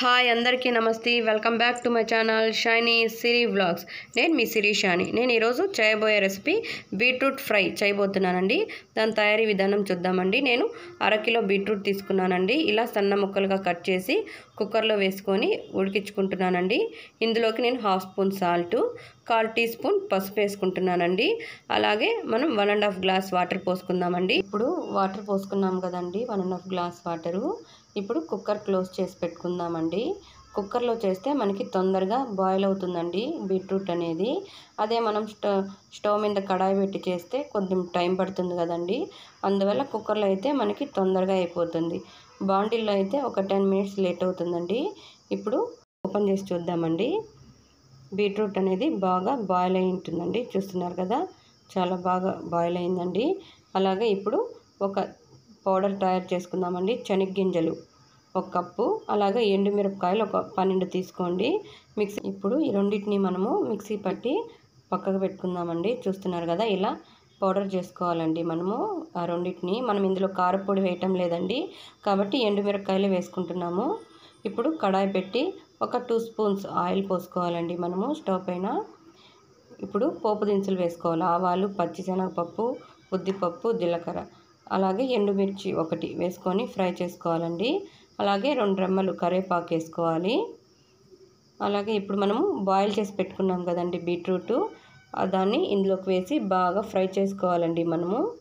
Hi అందరికీ నమస్తే welcome back to my channel Shiny Siri vlogs. నేను మీ శిరీషాని నేను ఈరోజు చేయబోయే రెసిపీ బీట్రూట్ ఫ్రై చేయబోతున్నానండి. దాని తయారీ విధానం చూద్దామండి. నేను అరకిలో బీట్రూట్ తీసుకున్నానండి. ఇలా సన్న ముక్కలుగా కట్ చేసి కుక్కర్లో వేసుకొని ఉడికించుకుంటున్నానండి. ఇందులోకి నేను హాఫ్ స్పూన్ సాల్ట్ కాల్ టీ స్పూన్ పసుపు వేసుకుంటున్నానండి. అలాగే మనం one and half glass water పోసుకుందామండి. ఇప్పుడు వాటర్ పోసుకున్నాం కదండి one and half glass water. ఇప్పుడు కుక్కర్ క్లోజ్ చేసి పెట్టుకుందామండి. కుక్కర్లో చేస్తే మనకి తొందరగా బాయిల్ అవుతుందండి బీట్రూట్ అనేది. అదే మనం స్టవ్ స్టవ్ మీద కడాయి పెట్టి చేస్తే కొంచెం టైం పడుతుంది కదండి. అందువల్ల కుక్కర్లో అయితే మనకి తొందరగా అయిపోతుంది. బాండిల్లో అయితే ఒక టెన్ మినిట్స్ లేట్ అవుతుందండి. ఇప్పుడు ఓపెన్ చేసి చూద్దామండి. బీట్రూట్ అనేది బాగా బాయిల్ అయి ఉంటుందండి చూస్తున్నారు కదా చాలా బాగా బాయిల్ అయిందండి అలాగే ఇప్పుడు ఒక పౌడర్ తయారు చేసుకుందామండి. శనగ్గింజలు ఒక కప్పు అలాగే ఎండుమిరపకాయలు ఒక పన్నెండు తీసుకోండి. మిక్సీ ఇప్పుడు ఈ రెండింటిని మనము మిక్సీ పట్టి పక్కకు పెట్టుకుందామండి. చూస్తున్నారు కదా ఇలా పౌడర్ చేసుకోవాలండి మనము ఆ రెండింటిని. మనం ఇందులో కారపొడి వేయటం లేదండి. కాబట్టి ఎండుమిరపకాయలు వేసుకుంటున్నాము. ఇప్పుడు కడాయి పెట్టి ఒక టూ స్పూన్స్ ఆయిల్ పోసుకోవాలండి మనము స్టవ్ పైన. ఇప్పుడు పోపు దినుసులు వేసుకోవాలి. ఆవాలు పచ్చిశనగపప్పు ఉద్దిపప్పు జీలకర్ర. అలాగే ఎండుమిర్చి ఒకటి వేసుకొని ఫ్రై చేసుకోవాలండి. అలాగే రెండు రెమ్మలు కరివేపాకు వేసుకోవాలి. అలాగే ఇప్పుడు మనము బాయిల్ చేసి పెట్టుకున్నాం కదండి బీట్రూట్. దాన్ని ఇందులోకి వేసి బాగా ఫ్రై చేసుకోవాలండి మనము.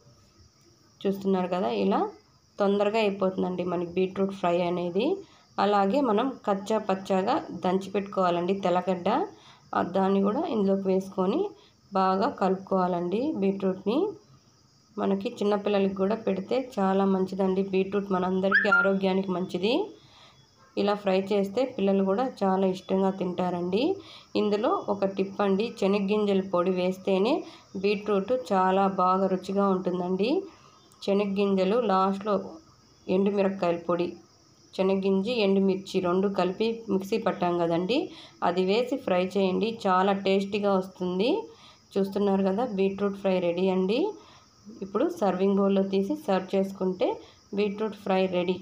చూస్తున్నారు కదా? ఇలా తొందరగా అయిపోతుందండి మనకి బీట్రూట్ ఫ్రై అనేది. అలాగే మనం కచ్చా పచ్చాగా దంచి పెట్టుకోవాలండి తెల్లగడ్డ. దాన్ని కూడా ఇందులోకి వేసుకొని బాగా కలుపుకోవాలండి బీట్రూట్ని. మనకి చిన్నపిల్లలకి కూడా పెడితే చాలా మంచిదండి బీట్రూట్ మనందరికీ ఆరోగ్యానికి మంచిది. ఇలా ఫ్రై చేస్తే పిల్లలు కూడా చాలా ఇష్టంగా తింటారండి. ఇందులో ఒక టిప్ అండి శనగ్గింజల పొడి వేస్తేనే బీట్రూట్ చాలా బాగా రుచిగా ఉంటుందండి. శనగ్గింజలు లాస్ట్లో ఎండుమిరపకాయల పొడి శనగగింజి ఎండుమిర్చి రెండు కలిపి మిక్సీ పట్టాం కదండి. అది వేసి ఫ్రై చేయండి. చాలా టేస్టీగా వస్తుంది. చూస్తున్నారు కదా బీట్రూట్ ఫ్రై రెడీ అండి. ఇప్పుడు సర్వింగ్ బౌల్లో తీసి సర్వ్ చేసుకుంటే బీట్రూట్ ఫ్రై రెడీ.